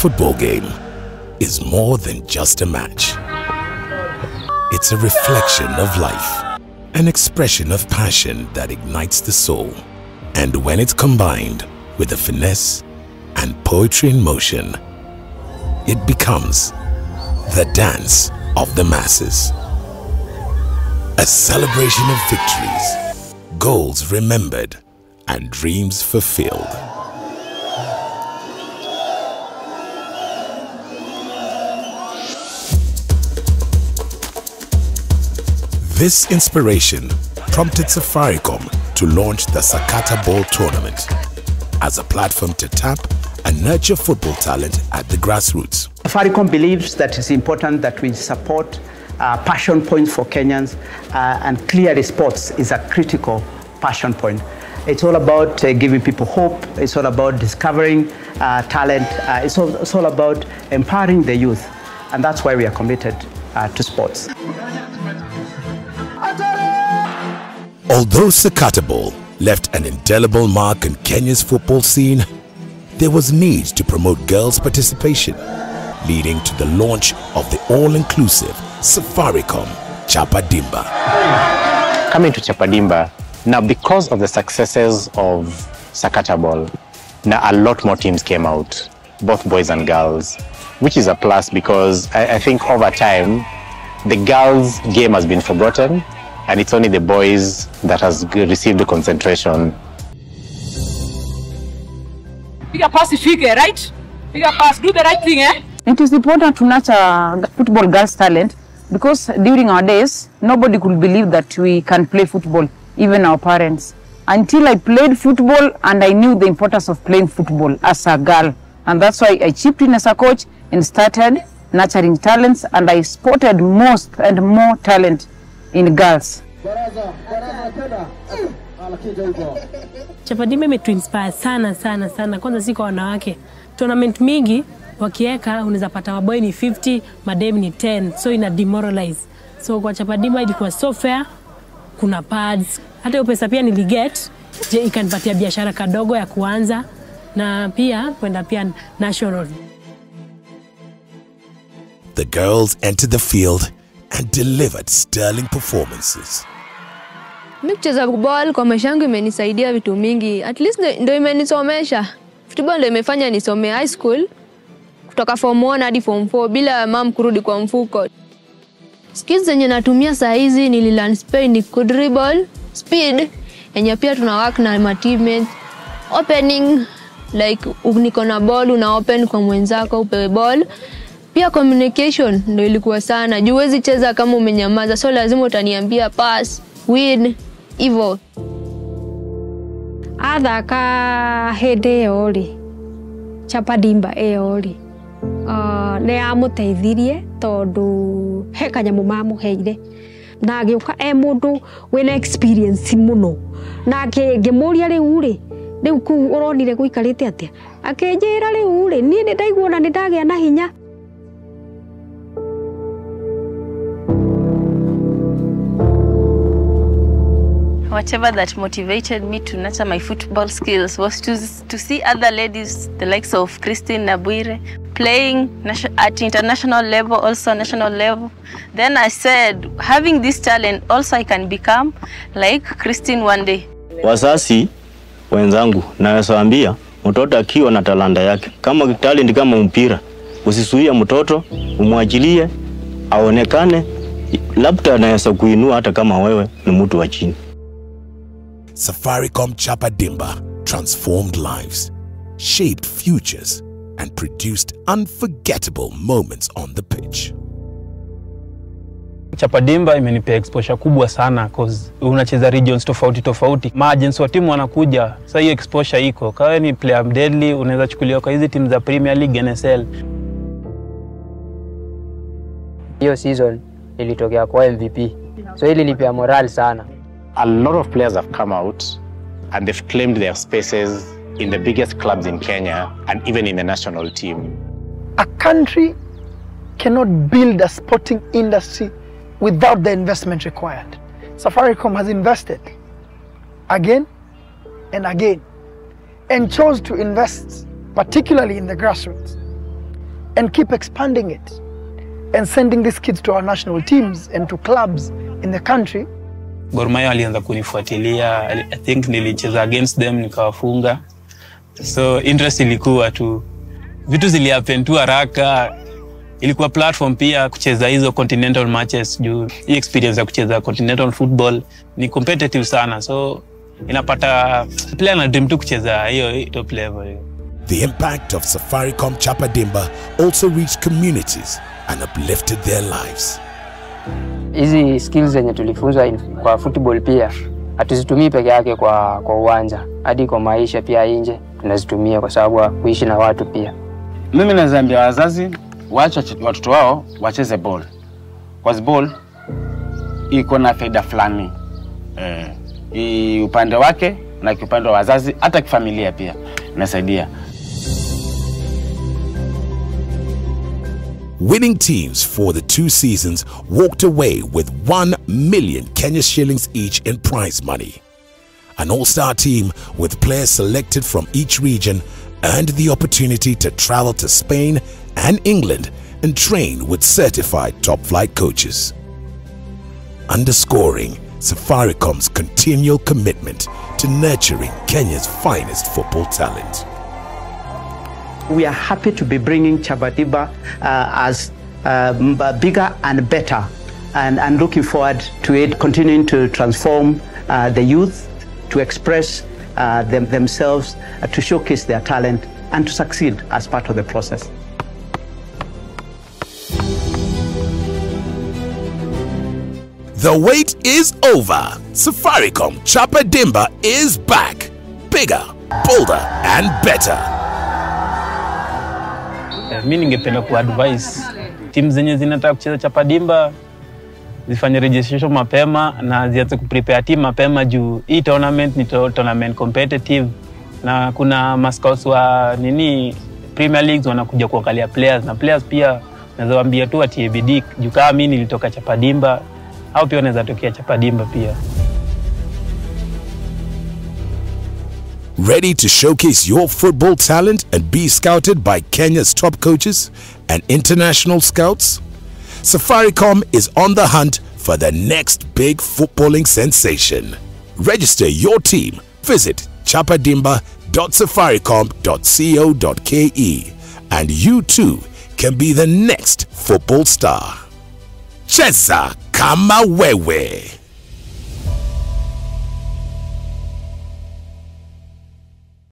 football game is more than just a match. It's a reflection of life, an expression of passion that ignites the soul. And when it's combined with the finesse and poetry in motion, it becomes the dance of the masses. A celebration of victories, goals remembered, and dreams fulfilled. This inspiration prompted Safaricom to launch the Sakata Ball Tournament as a platform to tap and nurture football talent at the grassroots. Safaricom believes that it's important that we support uh, passion points for Kenyans, uh, and clearly sports is a critical passion point. It's all about uh, giving people hope. It's all about discovering uh, talent. Uh, it's, all, it's all about empowering the youth, and that's why we are committed uh, to sports. Although Sakata Ball left an indelible mark on Kenya's football scene, there was need to promote girls' participation, leading to the launch of the all-inclusive Safaricom Chapadimba. Coming to Chapadimba, now because of the successes of Sakata Ball, now a lot more teams came out, both boys and girls, which is a plus because I, I think over time, the girls' game has been forgotten and it's only the boys that has received the concentration. Piga pass ifike, right? Piga pass, do the right thing, eh? It is important to nurture football girls' talent because during our days, nobody could believe that we can play football, even our parents. Until I played football and I knew the importance of playing football as a girl. And that's why I chipped in as a coach and started nurturing talents and I spotted most and more talent in girls. Chapadimba imetuinspire sana sana sana, kwanza si kwa wanawake. Tournament mingi wakiweka, unaweza pata maboy ni 50 madem ni 10, so ina demoralize. So kwa Chapadimba ilikuwa so fair, kuna pads, hata hiyo pesa pia niliget, je, ikanipatia biashara kadogo ya kuanza. Na pia kwenda pia national. The girls entered the field and delivered sterling performances. Mi kucheza ball kwa maisha yangu imenisaidia vitu mingi, at least ndo- imenisomesha. Football ndo imefanya nisome high school kutoka form 1 hadi form 4 bila mam kurudi kwa mfuko. Skills zenye natumia saa hizi nililearn Spain ni kudribble, speed yenye pia tuna work na my teammates, opening like niko na ball una open kwa mwenzako upewe ball pia communication ndo ilikuwa sana. Juu huwezi cheza kama umenyamaza so lazima utaniambia pass win hivo athaka hĩndĩ ĩyo rĩ chapadimba ĩyo rĩ uh, nĩ yamũteithirie tondũ he kanyamũ mamũheire. Na agĩũka e mũndũ wĩna experience mũno. Na ngĩmũria rĩu rĩ rĩu kũu ũronire gũikarĩte atĩa? Akĩnjĩra rĩu rĩ niĩ nĩ ndaigua na nĩ ndagĩa na hinya Whatever that motivated me to nurture my football skills was to, to see other ladies, the likes of Christine Nabuire, playing at international level, also national level. Then I said, having this talent, also I can become like Christine one day. Wasasi wenzangu, nawezaambia mtoto akiwa na talanta yake, kama talent kama mpira, usisuia mtoto, umwachilie aonekane, labda anaweza kuinua hata kama wewe ni mtu wa chini. Safaricom Chapa Dimba transformed lives, shaped futures, and produced unforgettable moments on the pitch. Chapadimba imenipea exposure kubwa sana cause unacheza regions tofauti tofauti, maagents wa timu wanakuja, sasa hiyo exposure iko. Kawe ni player deadly, unaweza chukuliwa kwa hizi timu za Premier League, NSL. hiyo season ilitokea kwa MVP, so hili nipea moral sana. A lot of players have come out and they've claimed their spaces in the biggest clubs in Kenya and even in the national team. A country cannot build a sporting industry without the investment required. Safaricom has invested again and again and chose to invest particularly in the grassroots. and keep expanding it and sending these kids to our national teams and to clubs in the country. Gor Mahia walianza kunifuatilia. I think nilicheza against them nikawafunga, so interest ilikuwa tu, vitu zilihappen tu haraka. Ilikuwa platform pia kucheza hizo continental matches juu hii experience ya kucheza continental football ni competitive sana, so inapata player na dream tu kucheza hiyo top level. The impact of Safaricom Chapadimba also reached communities and uplifted their lives. Hizi skills zenye tulifunzwa kwa football pia hatuzitumii peke yake kwa, kwa uwanja, hadi kwa maisha pia nje tunazitumia kwa sababu kuishi na watu pia. Mimi naweza ambia wazazi waache watoto wao wacheze ball. kwa ball iko na faida fulani eh, upande wake na kiupande wa wazazi, hata kifamilia pia inasaidia. Winning teams for the two seasons walked away with 1 million Kenya shillings each in prize money. An all star team with players selected from each region earned the opportunity to travel to Spain and England and train with certified top flight coaches. Underscoring Safaricom's continual commitment to nurturing Kenya's finest football talent. We are happy to be bringing Chapadimba uh, as um, bigger and better and, and looking forward to it continuing to transform uh, the youth, to express uh, them, themselves, uh, to showcase their talent and to succeed as part of the process. The wait is over. Safaricom Chapa Dimba is back. Bigger, bolder, and better. Eh, Mi ningependa kuadvise timu zenye zinataka kucheza chapadimba zifanye registration mapema na zianze kuprepare team mapema juu hii tournament ni to- tournament competitive na kuna mascouts wa nini Premier Leagues wanakuja kuangalia players na players pia naweza tu bidii juu kama mimi nilitoka chapadimba au pia wanaweza tokea chapadimba pia. Ready to showcase your football talent and be scouted by Kenya's top coaches and international scouts? Safaricom is on the hunt for the next big footballing sensation. Register your team. Visit chapadimba.safaricom.co.ke and you too can be the next football star. Cheza kama wewe.